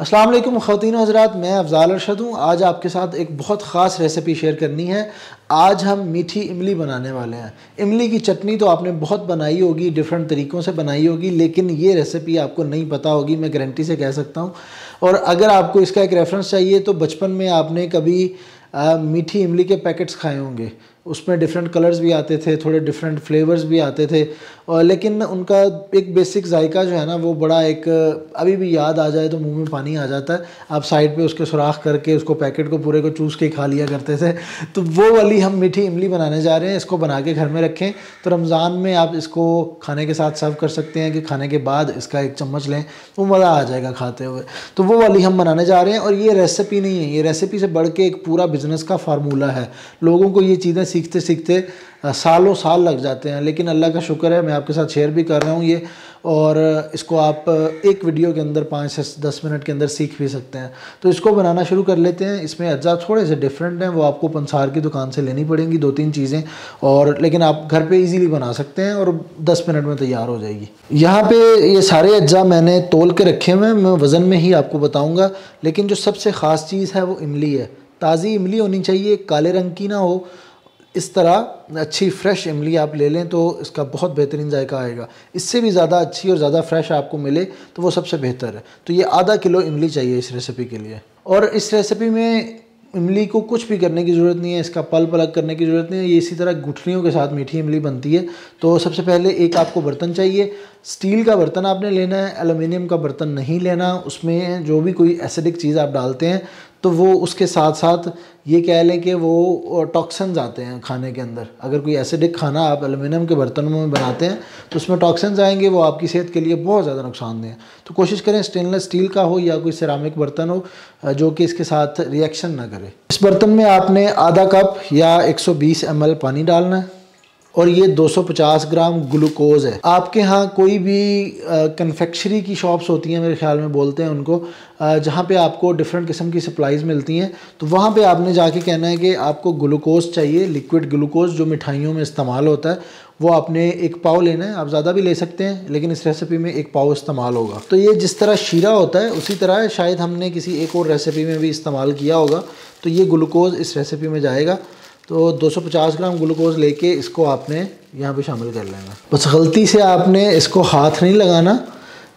अस्सलाम वालेकुम ख़वातीन हज़रात मैं अफ़ज़ाल अरशद हूँ। आज आपके साथ एक बहुत ख़ास रेसिपी शेयर करनी है। आज हम मीठी इमली बनाने वाले हैं। इमली की चटनी तो आपने बहुत बनाई होगी डिफरेंट तरीक़ों से बनाई होगी लेकिन ये रेसिपी आपको नहीं पता होगी मैं गारंटी से कह सकता हूँ। और अगर आपको इसका एक रेफरेंस चाहिए तो बचपन में आपने कभी आ, मीठी इमली के पैकेट्स खाए होंगे। उसमें डिफरेंट कलर्स भी आते थे, थोड़े डिफरेंट फ्लेवर्स भी आते थे। और लेकिन उनका एक बेसिक जायका जो है ना, वो बड़ा एक, अभी भी याद आ जाए तो मुँह में पानी आ जाता है। आप साइड पे उसके सुराख करके, उसको पैकेट को पूरे को चूस के खा लिया करते थे। तो वो वाली हम मीठी इमली बनाने जा रहे हैं, इसको बना के घर में रखें। तो रमज़ान में आप इसको खाने के साथ सर्व कर सकते हैं कि खाने के बाद इसका एक चम्मच लें तो मज़ा आ जाएगा खाते हुए। तो वो वाली हम बनाने जा रहे हैं और ये रेसिपी नहीं है, ये रेसिपी से बढ़ के एक पूरा बिज़नेस का फार्मूला है। लोगों को ये चीज़ें सीखते सीखते सालों साल लग जाते हैं, लेकिन अल्लाह का शुक्र है, मैं आपके साथ शेयर भी कर रहा हूँ ये, और इसको आप एक वीडियो के अंदर पाँच से दस मिनट के अंदर सीख भी सकते हैं। तो इसको बनाना शुरू कर लेते हैं। इसमें अज्जा थोड़े से डिफरेंट हैं, वो आपको पंसार की दुकान से लेनी पड़ेंगी, दो तीन चीज़ें, और लेकिन आप घर पे इजीली बना सकते हैं, और दस मिनट में तैयार हो जाएगी। यहाँ पे ये सारे अज्जा मैंने तोल के रखे हुए हैं, मैं वज़न में ही आपको बताऊँगा, लेकिन जो सबसे ख़ास चीज़ है वो इमली है। ताज़ी इमली होनी चाहिए, काले रंग की ना हो इस तरह अच्छी फ़्रेश इमली आप ले लें तो इसका बहुत बेहतरीन जायका आएगा। इससे भी ज़्यादा अच्छी और ज़्यादा फ्रेश आपको मिले तो वो सबसे बेहतर है। तो ये आधा किलो इमली चाहिए इस रेसिपी के लिए। और इस रेसिपी में इमली को कुछ भी करने की ज़रूरत नहीं है, इसका पल्प अलग करने की ज़रूरत नहीं है। ये इसी तरह गुठलियों के साथ मीठी इमली बनती है। तो सबसे पहले एक आपको बर्तन चाहिए। स्टील का बर्तन आपने लेना है एलुमिनियम का बर्तन नहीं लेना। उसमें जो भी कोई एसिडिक चीज़ आप डालते हैं तो वो उसके साथ साथ ये कह लें कि वो टॉक्सन्स आते हैं खाने के अंदर। अगर कोई एसिडिक खाना आप एलुमिनियम के बर्तनों में बनाते हैं तो उसमें टॉक्सन्स आएँगे, वो आपकी सेहत के लिए बहुत ज़्यादा नुकसानदेह तो कोशिश करें स्टेनलेस स्टील का हो या कोई सिरामिक बर्तन हो जो कि इसके साथ रिएक्शन ना करे। इस बर्तन में आपने आधा कप या 120 ml पानी डालना है। और ये 250 ग्राम ग्लूकोज है। आपके यहाँ कोई भी कन्फेक्शरी की शॉप्स होती हैं, मेरे ख्याल में बोलते हैं उनको जहाँ पे आपको डिफरेंट किस्म की सप्लाईज़ मिलती हैं तो वहाँ पे आपने जाके कहना है कि आपको ग्लूकोज चाहिए लिक्विड ग्लूकोज जो मिठाइयों में इस्तेमाल होता है, वो आपने एक पाव लेना है। आप ज़्यादा भी ले सकते हैं, लेकिन इस रेसिपी में एक पाव इस्तेमाल होगा। तो ये जिस तरह शीरा होता है, उसी तरह शायद हमने किसी एक और रेसिपी में भी इस्तेमाल किया होगा तो ये ग्लूकोज इस रेसिपी में जाएगा। तो 250 ग्राम ग्लूकोज लेके इसको आपने यहाँ पे शामिल कर लेना। बस गलती से आपने इसको हाथ नहीं लगाना,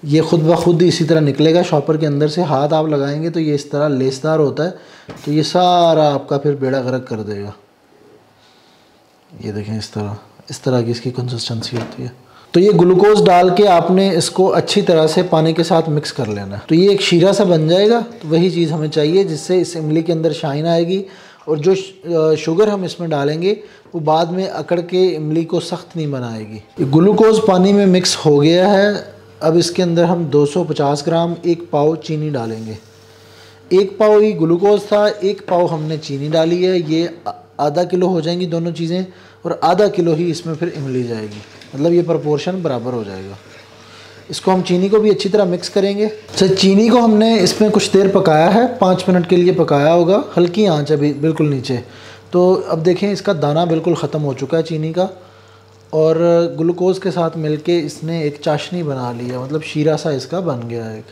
ये ख़ुद ब खुद इसी तरह निकलेगा, शॉपर के अंदर से हाथ आप लगाएँगे तो ये इस तरह लेसदार होता है तो ये सारा आपका फिर बेड़ा गर्क कर देगा। ये देखें इस तरह इस तरह की इसकी कंसिस्टेंसी होती है। तो ये ग्लूकोज डाल के आपने इसको अच्छी तरह से पानी के साथ मिक्स कर लेना। तो ये एक शीरा सा बन जाएगा तो वही चीज़ हमें चाहिए, जिससे इस इमली के अंदर शाइन आएगी और जो शुगर हम इसमें डालेंगे, वो बाद में अकड़ के इमली को सख्त नहीं बनाएगी। ग्लूकोज पानी में मिक्स हो गया है। अब इसके अंदर हम 250 ग्राम एक पाव चीनी डालेंगे। एक पाव ही ग्लूकोज था, एक पाव हमने चीनी डाली है। ये आधा किलो हो जाएँगी दोनों चीज़ें और आधा किलो ही इसमें फिर इमली जाएगी। मतलब ये प्रपोर्शन बराबर हो जाएगा। इसको हम चीनी को भी अच्छी तरह मिक्स करेंगे। सर, चीनी को हमने इसमें कुछ देर पकाया है, पाँच मिनट के लिए पकाया होगा, हल्की आँच अभी, बिल्कुल नीचे। तो अब देखें, इसका दाना बिल्कुल ख़त्म हो चुका है चीनी का। और ग्लूकोज़ के साथ मिलके इसने एक चाशनी बना ली है मतलब शीरा सा इसका बन गया एक।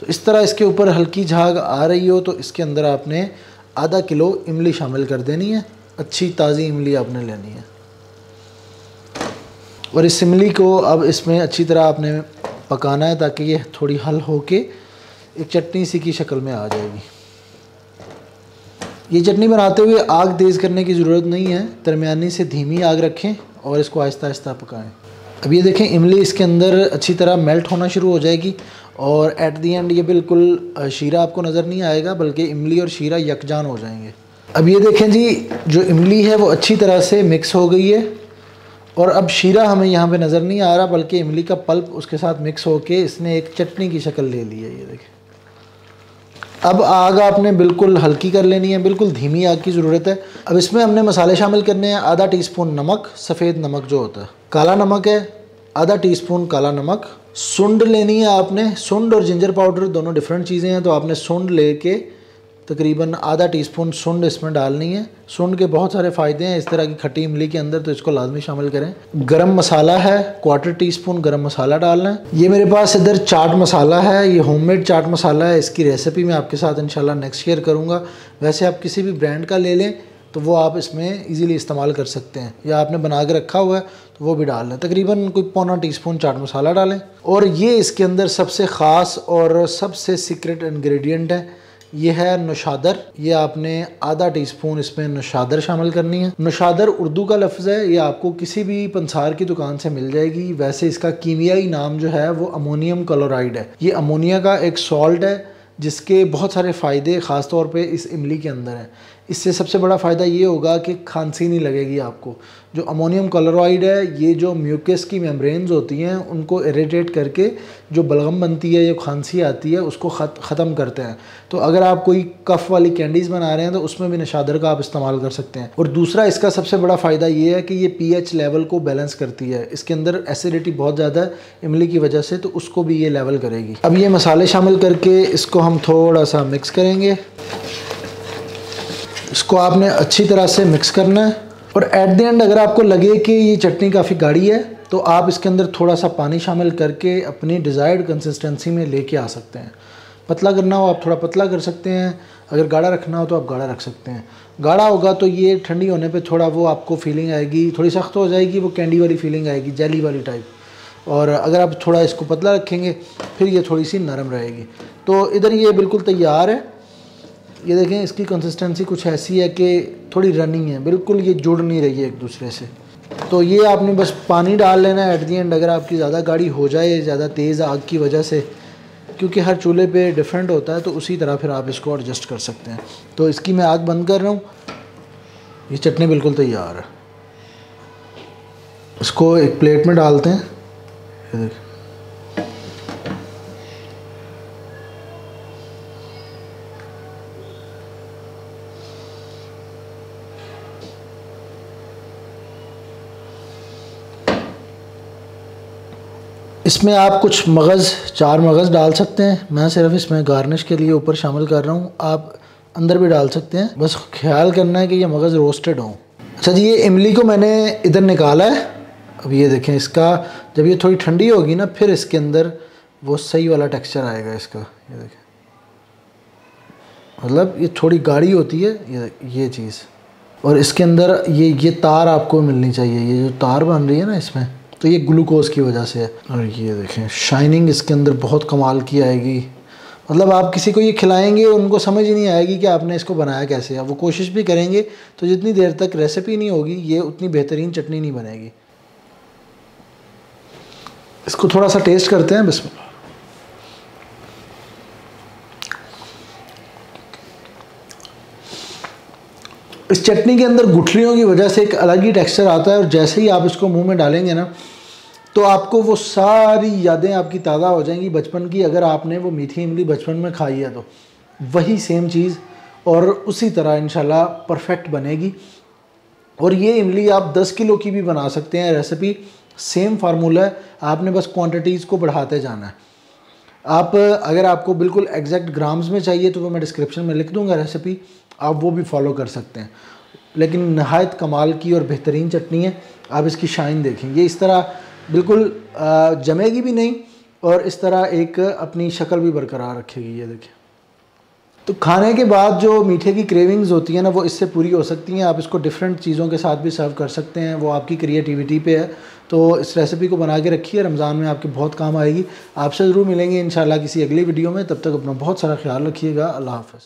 तो इस तरह इसके ऊपर हल्की झाग आ रही हो तो इसके अंदर आपने आधा किलो इमली शामिल कर देनी है। अच्छी ताज़ी इमली आपने लेनी है। और इस इमली को अब इसमें अच्छी तरह आपने पकाना है ताकि ये थोड़ी हल हो के एक चटनी सी की शक्ल में आ जाएगी। ये चटनी बनाते हुए आग तेज़ करने की ज़रूरत नहीं है। दरमियानी से धीमी आग रखें और इसको आहिस्ता आहिस्ता पकाएँ। अब ये देखें, इमली इसके अंदर अच्छी तरह मेल्ट होना शुरू हो जाएगी और एट दी एंड ये बिल्कुल शीरा आपको नज़र नहीं आएगा, बल्कि इमली और शीरा यकजान हो जाएँगे। अब ये देखें जी, जो इमली है वो अच्छी तरह से मिक्स हो गई है। और अब शीरा हमें यहाँ पे नज़र नहीं आ रहा, बल्कि इमली का पल्प उसके साथ मिक्स होके इसने एक चटनी की शक्ल ले ली है, ये देखें। अब आग आपने बिल्कुल हल्की कर लेनी है, बिल्कुल धीमी आग की ज़रूरत है। अब इसमें हमने मसाले शामिल करने हैं, आधा टीस्पून नमक, सफ़ेद नमक जो होता है। काला नमक है, आधा टीस्पून काला नमक। सुंड लेनी है आपने, सुंड और जिंजर पाउडर दोनों डिफरेंट चीज़ें हैं तो आपने सुंड ले तकरीबन आधा टीस्पून सुंड इसमें डालनी है। सुंड के बहुत सारे फ़ायदे हैं। इस तरह की खट्टी इमली के अंदर तो इसको लाजमी शामिल करें। गरम मसाला है क्वार्टर टी स्पून गर्म मसाला डालना है ये मेरे पास इधर चाट मसाला है, ये होममेड चाट मसाला है। इसकी रेसिपी मैं आपके साथ इंशाल्लाह नेक्स्ट शेयर करूँगा। वैसे आप किसी भी ब्रांड का ले लें तो वो आप इसमें इजीली इस्तेमाल कर सकते हैं। या आपने बना के रखा हुआ है तो वो भी डाल लें। तकरीबन कोई पौना टीस्पून चाट मसाला डालें। और ये इसके अंदर सबसे ख़ास और सबसे सीक्रेट इन्ग्रीडियंट है। ये है नुशादर। ये आपने आधा टी स्पून इसमें नुशादर शामिल करनी है। नुशादर उर्दू का लफ्ज़ है। ये आपको किसी भी पंसार की दुकान से मिल जाएगी। वैसे इसका कीमियाई नाम जो है, वो अमोनियम क्लोराइड है। ये अमोनिया का एक सॉल्ट है, जिसके बहुत सारे फ़ायदे ख़ास तौर पे इस इमली के अंदर हैं। इससे सबसे बड़ा फ़ायदा ये होगा कि खांसी नहीं लगेगी आपको। जो अमोनियम क्लोराइड है, ये जो म्यूकस की मेम्ब्रेन्स होती हैं, उनको इरीटेट करके जो बलगम बनती है, जो खांसी आती है, उसको ख़त्म करते हैं। तो अगर आप कोई कफ़ वाली कैंडीज़ बना रहे हैं तो उसमें भी नशादर का आप इस्तेमाल कर सकते हैं। और दूसरा, इसका सबसे बड़ा फ़ायदा ये है कि ये पी लेवल को बैलेंस करती है। इसके अंदर एसिडिटी बहुत ज़्यादा है, इमली की वजह से तो उसको भी ये लेवल करेगी। अब ये मसाले शामिल करके इसको हम थोड़ा सा मिक्स करेंगे। इसको आपने अच्छी तरह से मिक्स करना है। और एट द एंड अगर आपको लगे कि ये चटनी काफ़ी गाढ़ी है तो आप इसके अंदर थोड़ा सा पानी शामिल करके अपनी डिज़ायर्ड कंसिस्टेंसी में लेके आ सकते हैं। पतला करना हो आप थोड़ा पतला कर सकते हैं। अगर गाढ़ा रखना हो तो आप गाढ़ा रख सकते हैं। गाढ़ा होगा तो ये ठंडी होने पे थोड़ा वो आपको फीलिंग आएगी, थोड़ी सख्त हो जाएगी, वो कैंडी वाली फीलिंग आएगी जेली वाली टाइप और अगर आप थोड़ा इसको पतला रखेंगे, फिर ये थोड़ी सी नरम रहेगी। तो इधर ये बिल्कुल तैयार है। ये देखें, इसकी कंसिस्टेंसी कुछ ऐसी है कि थोड़ी रनिंग है। बिल्कुल ये जुड़ नहीं रही है एक दूसरे से। तो ये आपने बस पानी डाल लेना है एट दी एंड अगर आपकी ज़्यादा गाड़ी हो जाए, ज़्यादा तेज़ आग की वजह से, क्योंकि हर चूल्हे पे डिफरेंट होता है तो उसी तरह फिर आप इसको एडजस्ट कर सकते हैं। तो इसकी मैं आग बंद कर रहा हूँ। ये चटनी बिल्कुल तैयार है। इसको एक प्लेट में डालते हैं। इसमें आप कुछ मगज़, चार मगज़ डाल सकते हैं। मैं सिर्फ़ इसमें गार्निश के लिए ऊपर शामिल कर रहा हूँ। आप अंदर भी डाल सकते हैं। बस ख्याल करना है कि ये मगज़ रोस्टेड हों। अच्छा जी, ये इमली को मैंने इधर निकाला है। अब ये देखें इसका, जब ये थोड़ी ठंडी होगी ना, फिर इसके अंदर वो सही वाला टेक्सचर आएगा इसका। ये देखें। मतलब ये थोड़ी गाढ़ी होती है, ये ये चीज़। और इसके अंदर ये ये तार आपको मिलनी चाहिए। ये जो तार बन रही है ना इसमें तो ये ग्लूकोज की वजह से है। और ये देखें शाइनिंग इसके अंदर बहुत कमाल की आएगी। मतलब आप किसी को ये खिलाएँगे, उनको समझ ही नहीं आएगी कि आपने इसको बनाया कैसे है। वो कोशिश भी करेंगे तो जितनी देर तक रेसिपी नहीं होगी, ये उतनी बेहतरीन चटनी नहीं बनेगी। इसको थोड़ा सा टेस्ट करते हैं, बिस्मिल्लाह। इस चटनी के अंदर गुठलियों की वजह से एक अलग ही टेक्सचर आता है, और जैसे ही आप इसको मुँह में डालेंगे ना तो आपको वो सारी यादें आपकी ताज़ा हो जाएँगी। बचपन की अगर आपने वो मीठी इमली बचपन में खाई है तो। वही सेम चीज़ और उसी तरह इन परफेक्ट बनेगी। और ये इमली आप 10 किलो की भी बना सकते हैं। रेसिपी सेम फार्मूला है। आपने बस क्वांटिटीज़ को बढ़ाते जाना है। आप अगर आपको बिल्कुल एग्जैक्ट ग्राम्स में चाहिए तो वो मैं डिस्क्रिप्शन में लिख दूँगा रेसिपी आप वो भी फॉलो कर सकते हैं। लेकिन नहायत कमाल की और बेहतरीन चटनी है। आप इसकी शाइन देखें ये इस तरह बिल्कुल जमेगी भी नहीं, और इस तरह एक अपनी शक्ल भी बरकरार रखेगी, ये देखिए। तो खाने के बाद जो मीठे की क्रेविंग्स होती हैं ना, वो इससे पूरी हो सकती हैं। आप इसको डिफरेंट चीज़ों के साथ भी सर्व कर सकते हैं। वो आपकी क्रिएटिविटी पे है। तो इस रेसिपी को बना के रखिए। रमज़ान में आपके बहुत काम आएगी। आपसे ज़रूर मिलेंगे इन किसी अगली वीडियो में। तब तक अपना बहुत सारा ख्याल रखिएगा। अल्लाह हाफ़